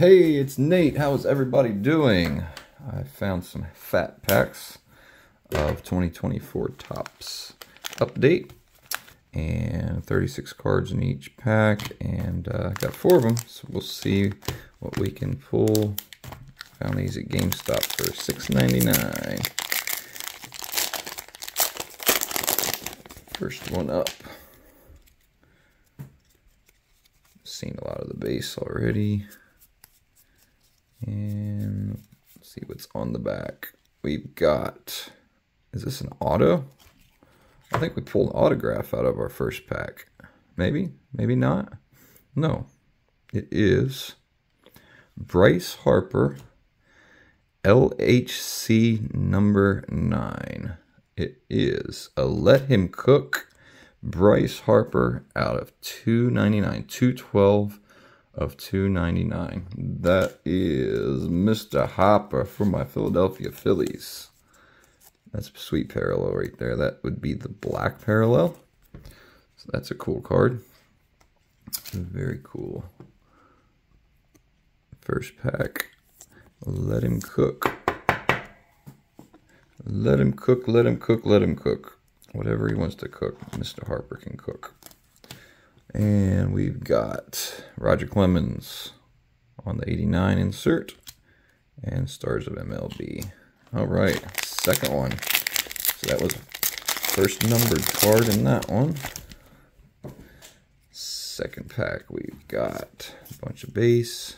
Hey, it's Nate. How's everybody doing? I found some fat packs of 2024 Topps update and 36 cards in each pack and uh, got four of them so we'll see what we can pull found these at GameStop for $6.99 first one up seen a lot of the base already and see what's on the back we've got is this an auto I think we pulled an autograph out of our first pack. Maybe, maybe not. No, it is Bryce Harper, LHC number nine. It is a Let Him Cook Bryce Harper out of 299, 212 of 299. That is Mr. Harper for my Philadelphia Phillies. That's a sweet parallel right there. That would be the black parallel. So that's a cool card. Very cool. First pack. Let him cook. Let him cook, let him cook, let him cook. Whatever he wants to cook, Mr. Harper can cook. And we've got Roger Clemens on the 89 insert and Stars of MLB. All right, second one. So that was first numbered card in that one. Second pack, we've got a bunch of base.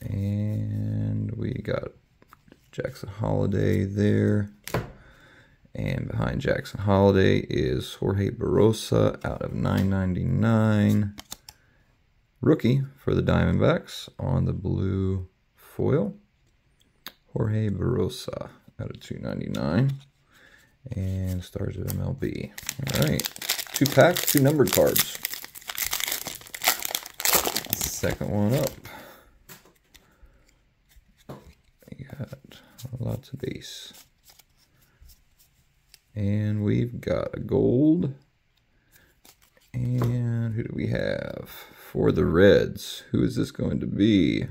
And we got Jackson Holliday there. And behind Jackson Holliday is Jorge Barrosa out of 999. Rookie for the Diamondbacks on the blue foil. Jorge Barrosa out of 299 and stars of MLB. All right, two packs, two numbered cards. Second one up. We got lots of base. And we've got a gold. And who do we have? For the Reds, who is this going to be?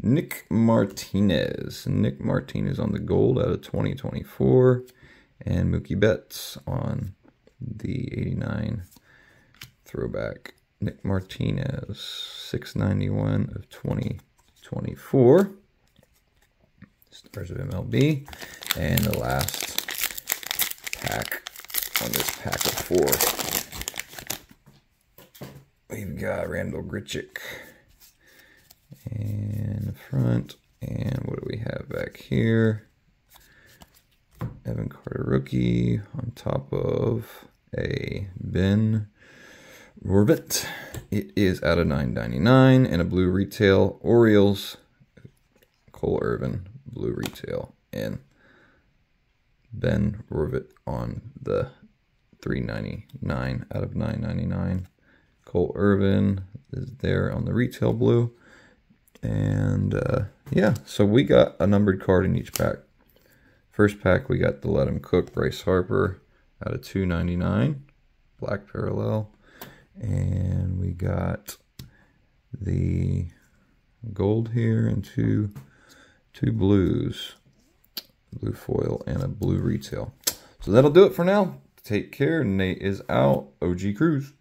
Nick Martinez. Nick Martinez on the gold out of 2024. And Mookie Betts on the 89 throwback. Nick Martinez, 691 of 2024. Stars of MLB. And the last pack on this pack of four. We've got Randal Grichuk in front. And what do we have back here? Evan Carter rookie on top of a Ben Rortvedt. It is out of 9.99 and a blue retail Orioles Cole Irvin blue retail and Ben Rortvedt on the 3.99 out of 9.99. Cole Irvin is there on the retail blue. And uh, yeah, so we got a numbered card in each pack. First pack, we got the Let Him Cook Bryce Harper out of 299 black parallel. And we got the gold here and two, two blues, blue foil and a blue retail. So that'll do it for now. Take care. Nate is out. OG Cruise.